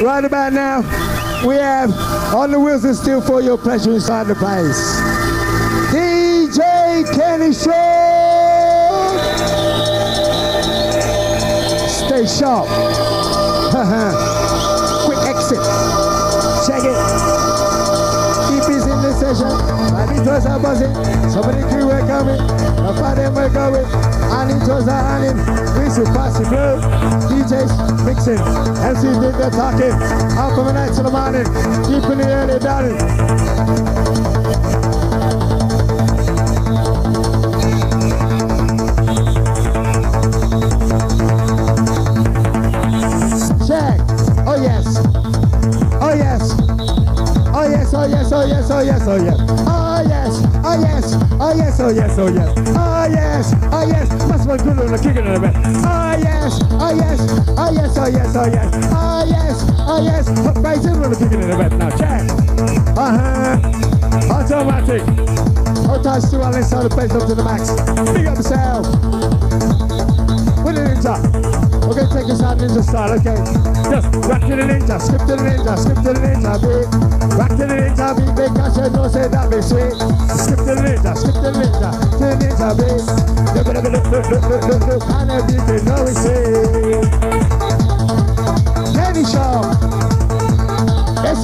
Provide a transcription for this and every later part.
Right about now, we have on the wheels and steel for your pleasure inside the place. DJ Kenny Sharp! Stay sharp. Uh-huh. My beaters are buzzing. Somebody crew were coming. A father we're going. And it was a him. We should pass the blue. DJs mixing. MC did the talking. Out from the night to the morning. Keeping the early darling. Oh yes. Oh yes. Oh yes, oh yes, oh yes, oh yes, oh yes. Oh, Oh yes, oh yes, oh yes, oh yes, oh yes. Oh yes, oh. Must be good on the kicking in a bit. Oh yes, oh yes, oh yes, oh yes, oh yes. Oh yes, oh yes. Right in on the kicking in a bit. Now check. Uh-huh. Automatic. Tight to our inside the place up to the max. Big up yourself. With the ninja. We're gonna take this out ninja style, okay? Just rock to the ninja, skip to the ninja, skip to the ninja, beat. Rock to the ninja, beat, big cause you know say that be sweet. Skip everything know we see. Kenny Sharp. That's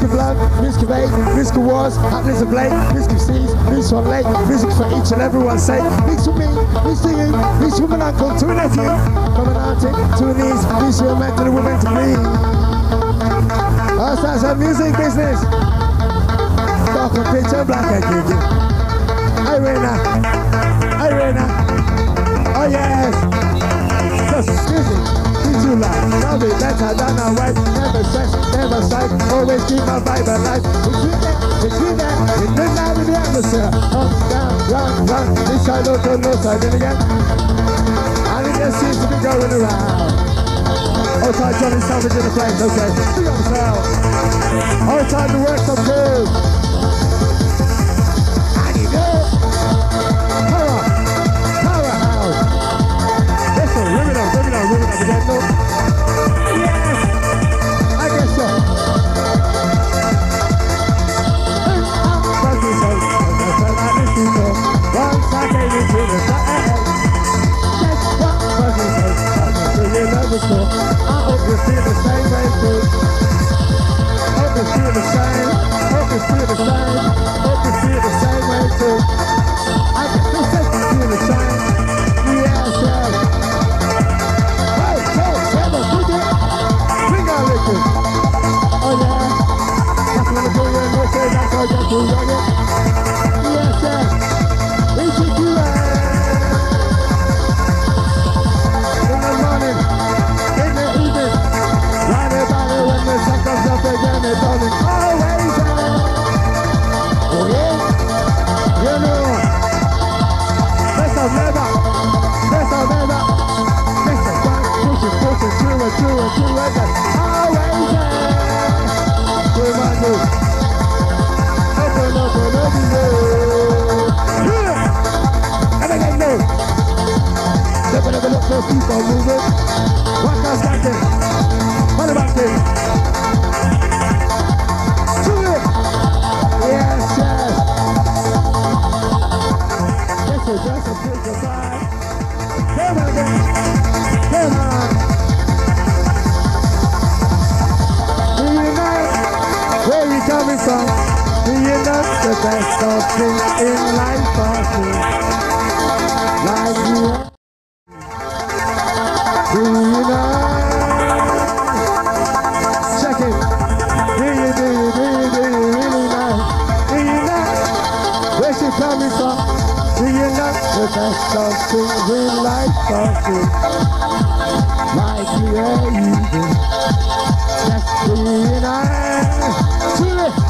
That's Mr. Blood, Mr. Bay, Mr. Wars, Happiness of Blake, Mr. Seas, Mr. on Lake, music for each and everyone's sake. Mix with me, mix to you, mix with an uncle, to a nephew, from an auntie to a niece, mix your man to the woman to me. Us that's a music business. Dark and picture, black and kinky. Irena, Irena, oh yes. Just music. Keep. Love it better than a wife. Never sex, never sight. Always keep my vibe alive. Between that, between that, in the night of the atmosphere. Come around. This side, no turn, no side, then again. And it just seems to be going around. All time Johnny Savage in the place, okay. Big up yourself. All time to work some good. And you do. Power. Powerhouse. Listen, it up, it up, it up the best of things in life true? Like you. Do you know? Check it. Do you, do do do you know? Do you know where she coming from? Do you know the best of things in life true? Like you are easy. Yes, do you know? Chile.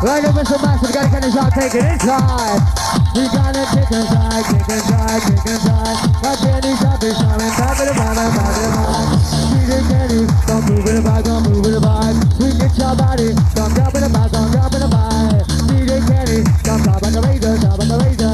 Right up Mr. Master, we gotta get this out, take it inside. We gotta kick inside, kick inside, kick inside. My daddy shot is coming, of the bottom, top of the bottom. DJ Kenny, don't move it about, don't move it about. We get your body, don't drop it about, don't drop it about. DJ Kenny, don't drop like a razor, drop like a razor.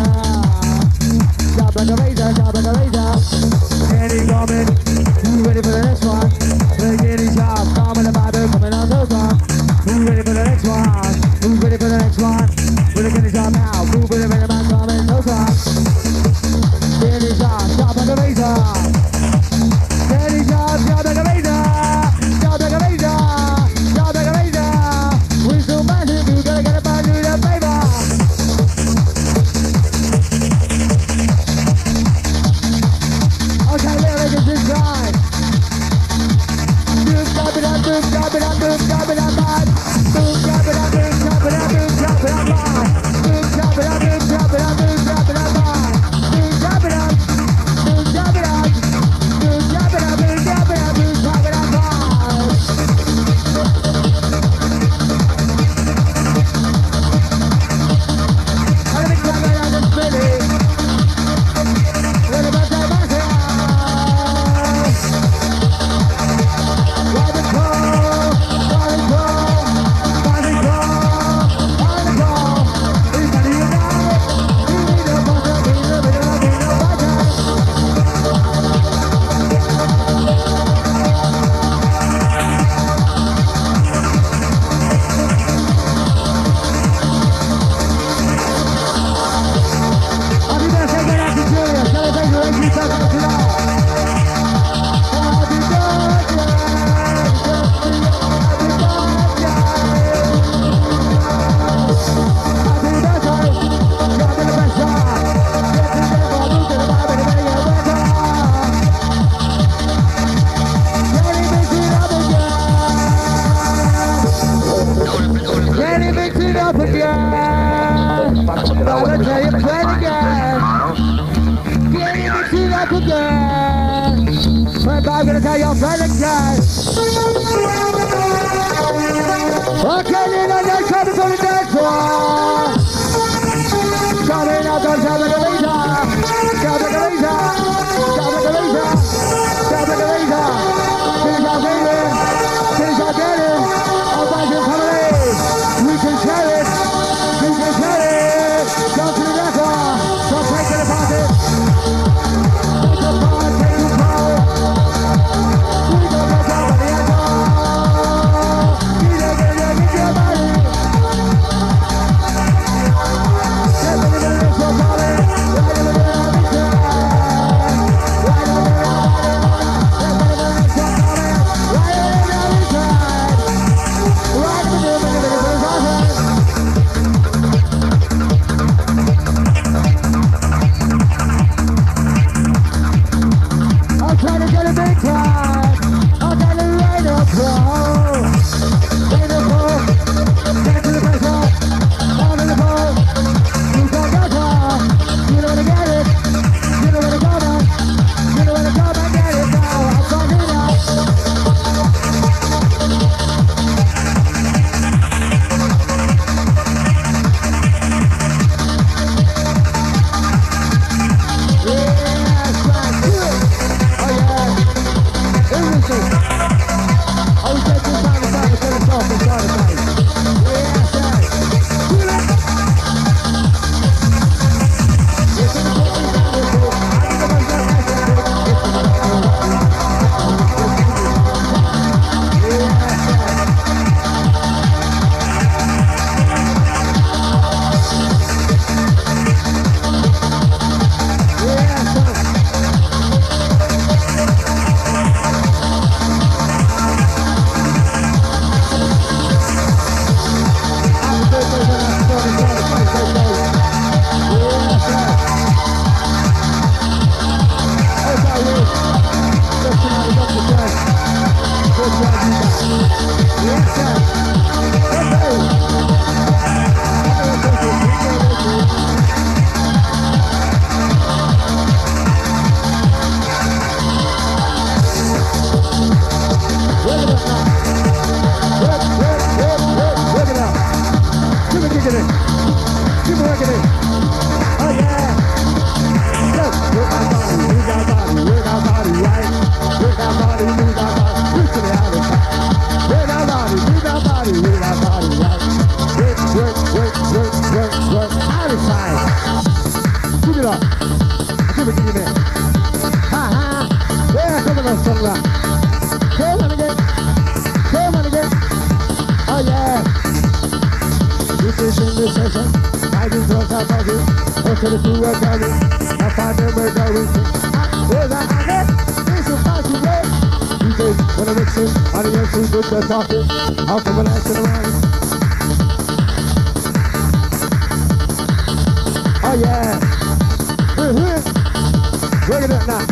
Ghana.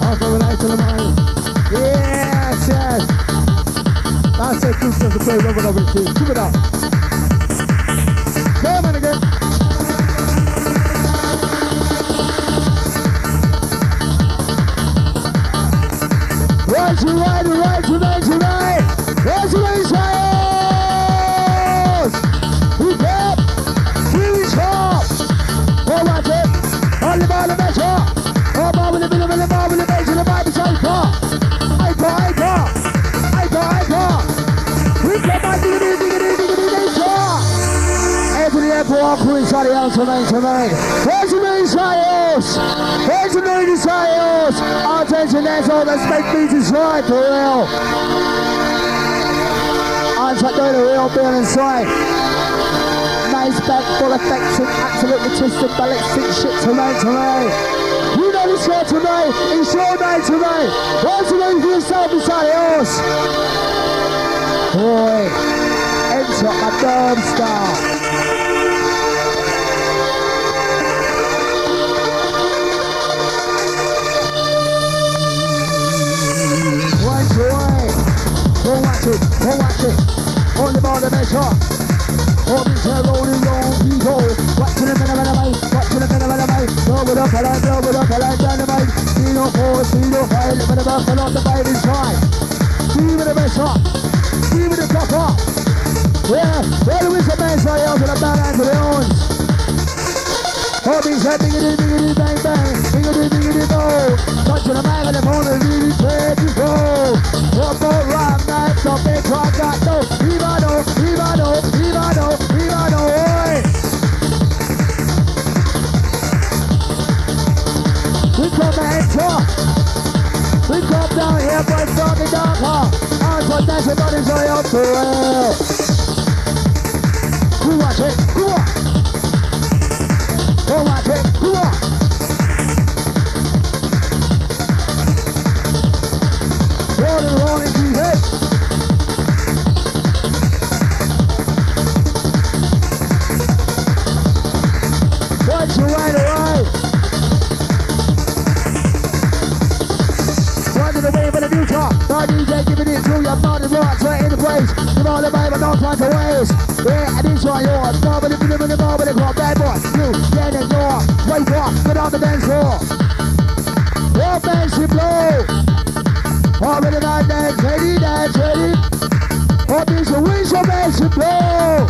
Also to the. Yes, yes. That's it, two sons of play, rubber. Keep it up. pour Israel tonight, tonight. Attention to Israel! Attention to Israel! Attention, that's all that's make me destroyed for real. I'm trying to go real being. Nice back full affection, absolutely twisted, balancing shit tonight, tonight. You know this here tonight, it's your night tonight. What's the name for yourself? Boy, enter my dumb style. watch it, oh watch it. Only about the measure. All these rolling young people. Watching the minute of the mic, watching the minute of the mic. Blow it up, I like, blow it up, I like dynamite. Zero four, zero five, the minute of the lot, the fight is fine. Give it a measure, give it a copper. Yeah, well, there is a measure out of the balance of the orange. All these head, diggity, diggity, bang, bang, diggity, diggity, go. Touching the man on the really ready to go. One more that's a big rock, got no. Viva no, viva no, viva no, viva no, oi. We come and talk. We come down here, boys, talking down, huh? I'm so nice, everybody's all up to it. Who watch it? Who? Watch it. Giving it to you. Not the right, right in the on, the baby, time to waste. Yeah, and this one yours. Nobody, nobody, nobody, nobody, call bad boy. You, get it, your, wake up, get on the dance floor. Your dance, you blow. Already not dance, ready, dance, ready. Oh, this is wish your dance, you blow.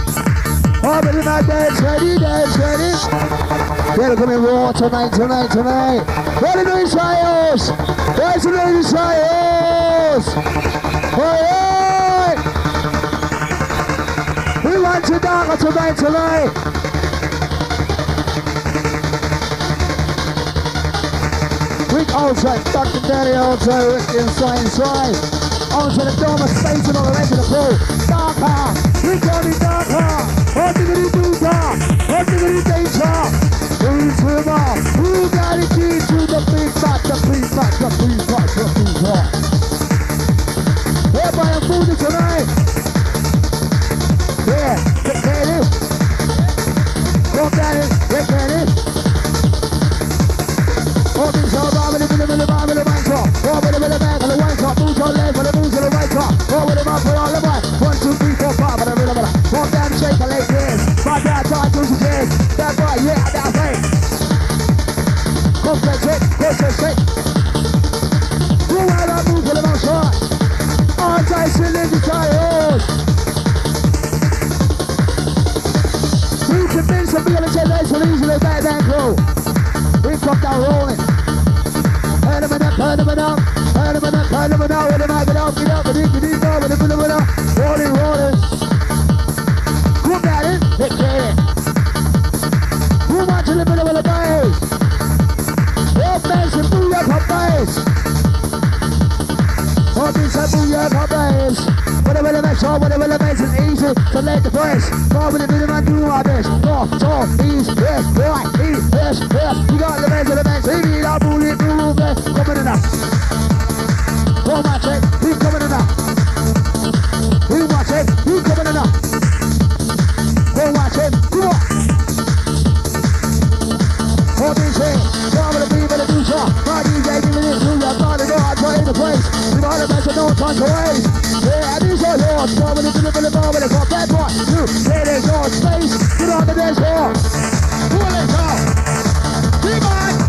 Already not dance, ready, dance, ready. They're coming raw tonight, tonight, tonight. What are the Israels? Where's the Israels? Alright! We want to dance tonight, tonight. Rick outside, Dr. Daddy outside, inside, inside. Onto the space and all the rest of the pool. Darker, we call it darker. What did we do, dark? What did we danger? Who's swimmer? Who got the key to the big fat, the big fat, the big fat, the big fat? Everybody, I'm moving tonight. Yeah, get ready. Go daddy, get ready. All these are bobbing, bobbing, bobbing, bobbing, the right the the the right the right. One, two, three, four, five, and and walk down, shake, and this. Ten. That boy, yeah, I move for the most shot. All tight, cylinders, Down rolling. Turn them up, turn them up, turn them up, turn them up, mic, get up, get up, get up, get up, get up, get up, rolling, rolling. It? It. Who wants a little of the bass? Your bass and boo up her bass. A up her bass? Whatever the bass whatever the bass is to let the press. Go with the rhythm and do our best. North, south, east, west, right, east, west, west. You got the bass and the. Baby, I'll move it, move it. Coming in up. Go the best of no waste. Yeah, and these are yours. That come with the call. Bad boy. You, your space. Get on the dance floor. Pull it up. Come on.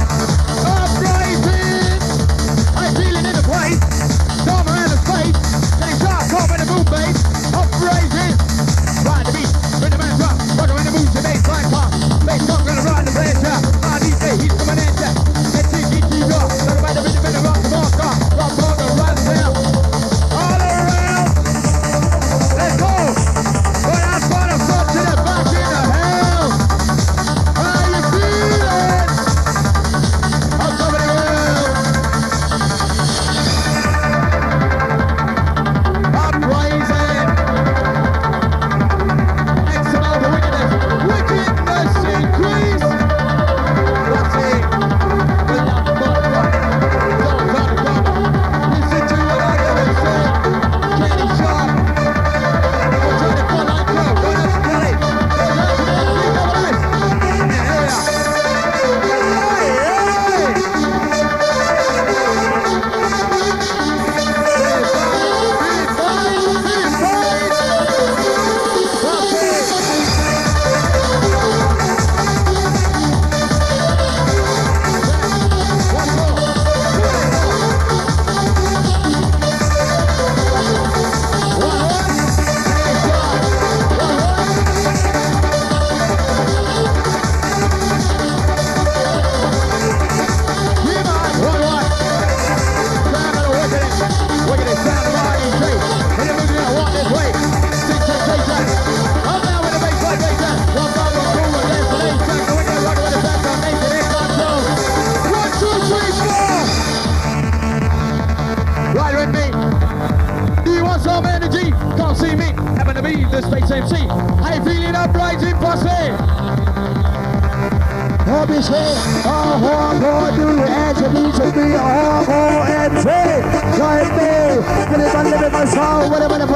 distribution be R-O-N-T Join me, Philip and Living Sound, whatever the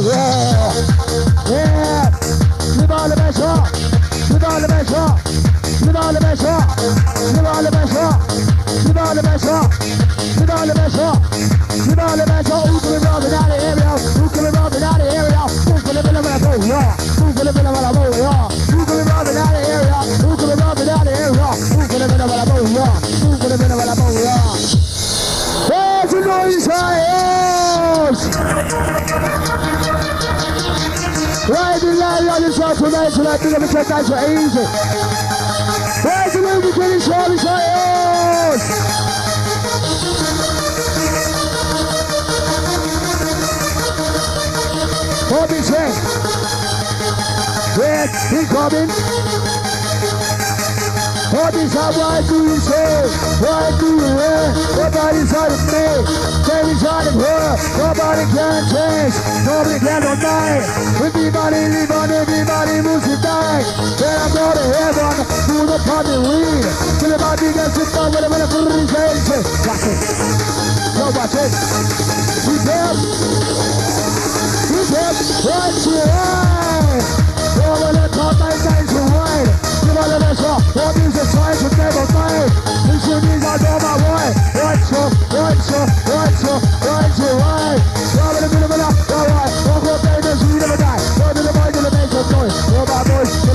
right. so I think I'm going to take that to easy. Where's the music when it's all is like, coming? What is up? Why do you say? Why do you wear? Nobody's out of me. Baby's out of her. Nobody can change. Nobody can deny. Everybody live on. Everybody moves to die. Then I go to heaven. Do the party weed. Till the body gets to come with a bit of revenge. Watch it. Yo, it. We dead. We dead. Right here. Yo, when I call what is the sign to never die? This you need to my way. Right to, right to, right to, right to, right. Now in the middle of the night, alright. Walk up, baby, so you never die. Go to the mind, you're the man, so join. Go my boys.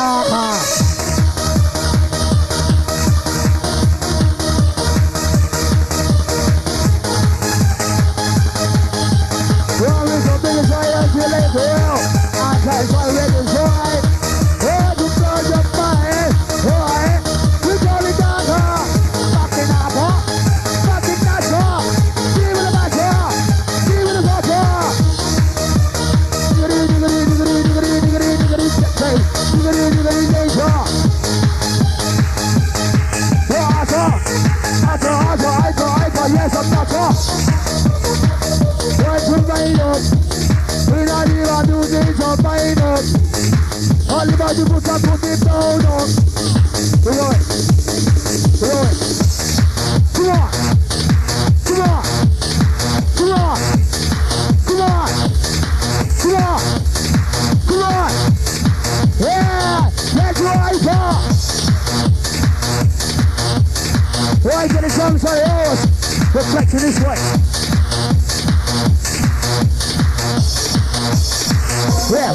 stop.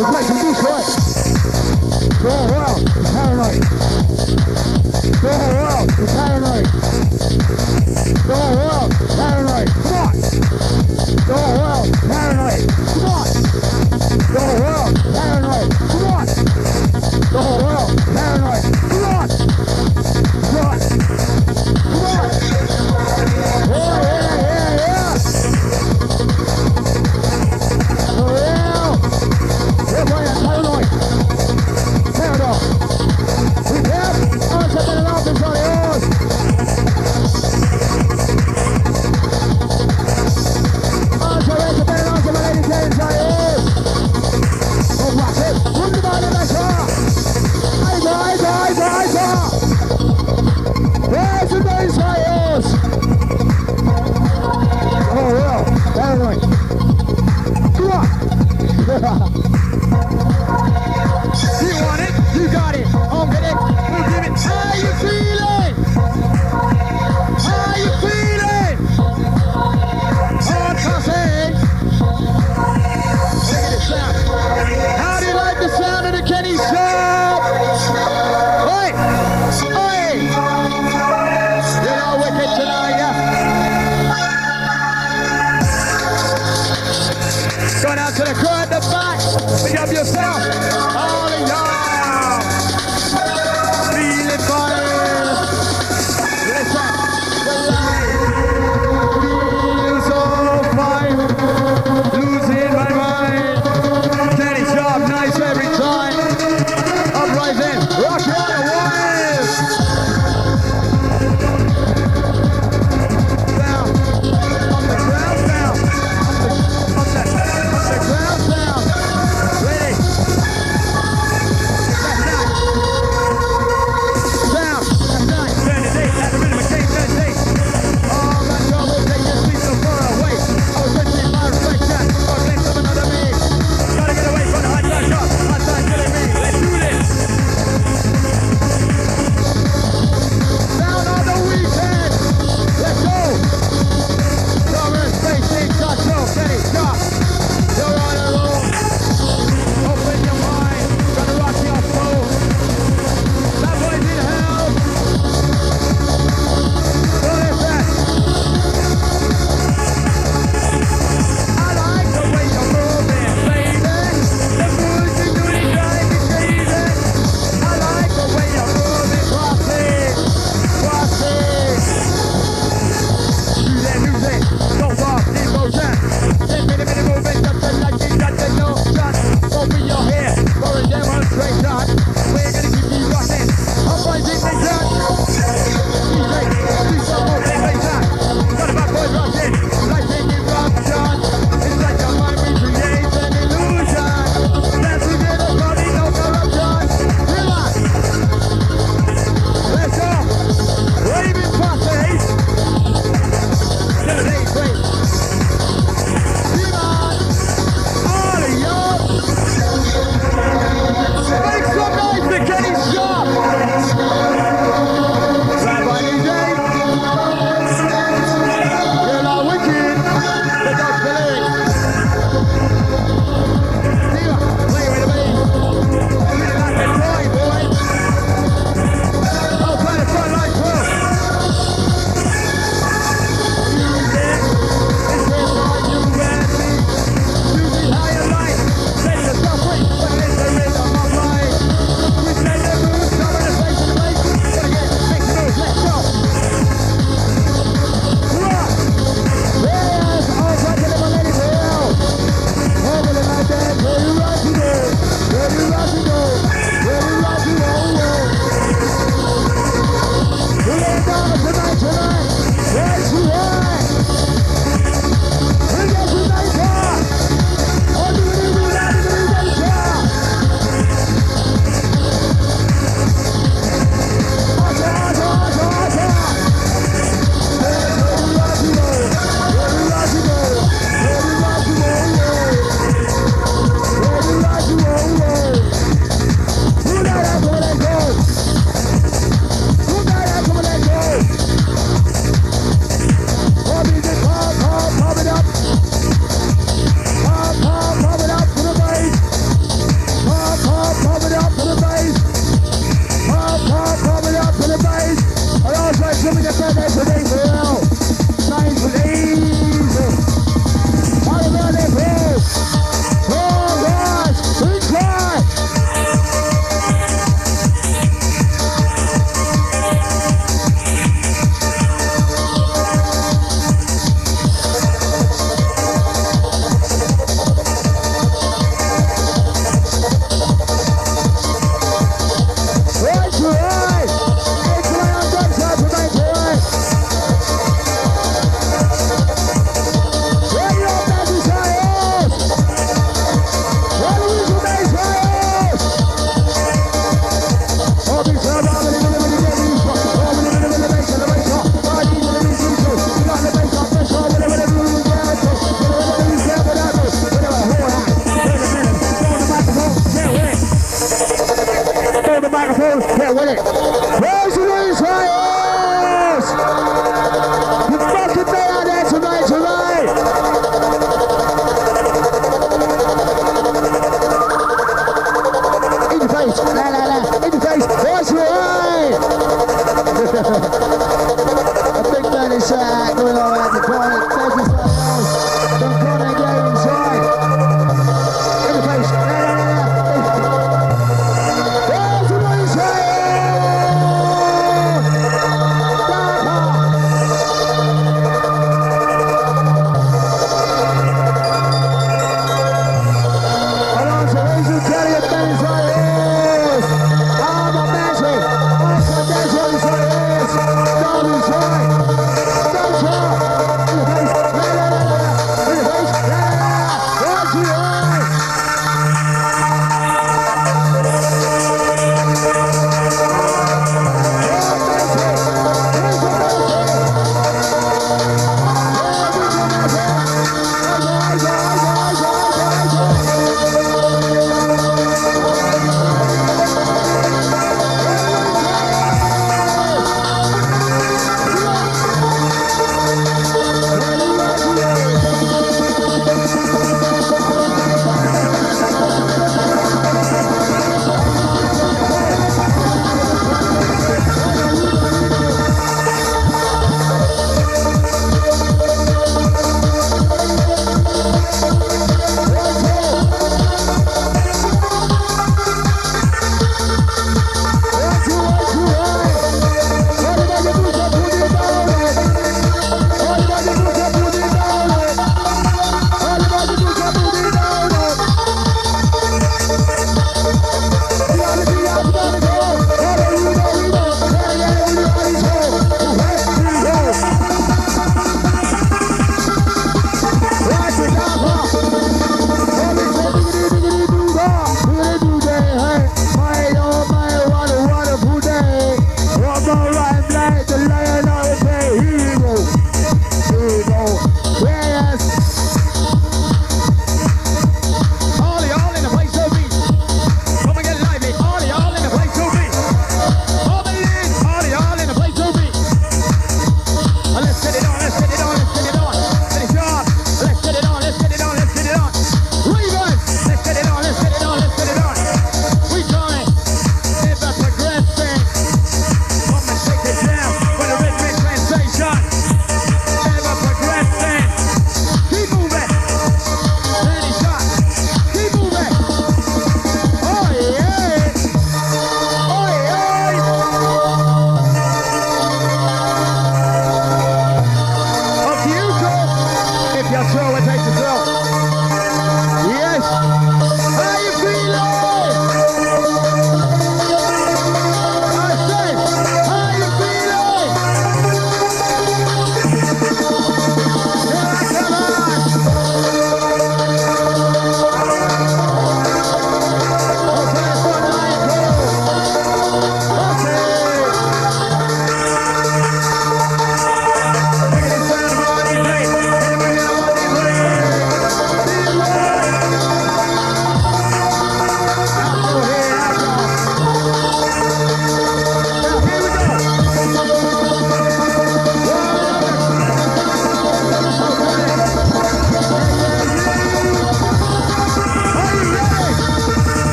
It's like a beach, right? Yeah, To the crowd at the back, Pick up yourself.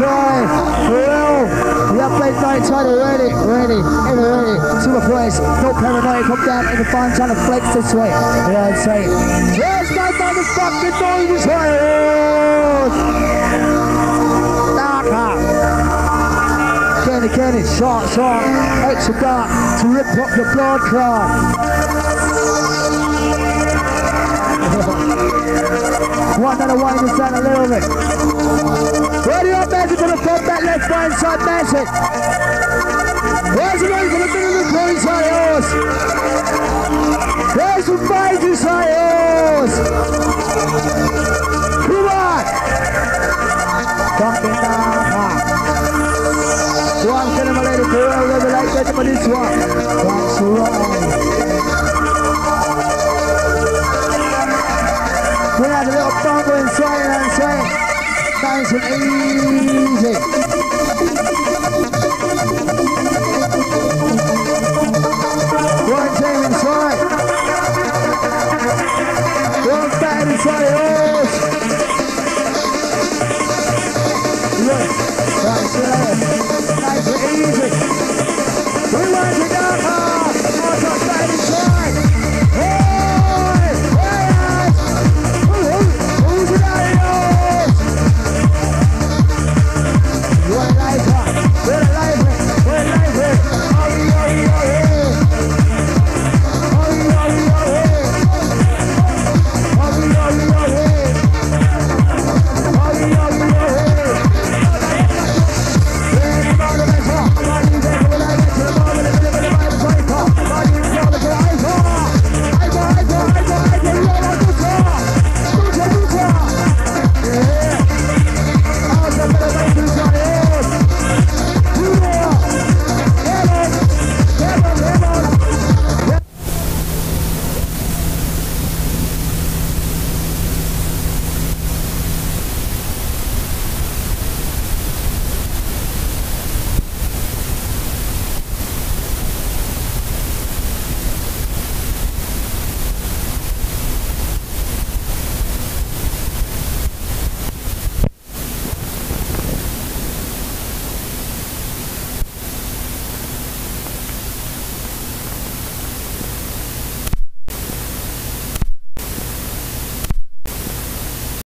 Yes. Well, we have played night time already, ready, ever ready. Super place, no paranoia, come down in the fun trying to flex this way. You know what I'm saying? Where's my motherfucking noise? Darker. Kenny, Kenny, Sharp, Sharp, extra dark to rip up the blood clot. One another this down a little bit. Ready up, magic for the front back left right side magic. Where's the one for the middle of the coin side horse? Where's the side horse? Come on! Fucking down, One I let it go, I'll never like that, but this one. That's wrong. guys, a little bongo and sway and easy.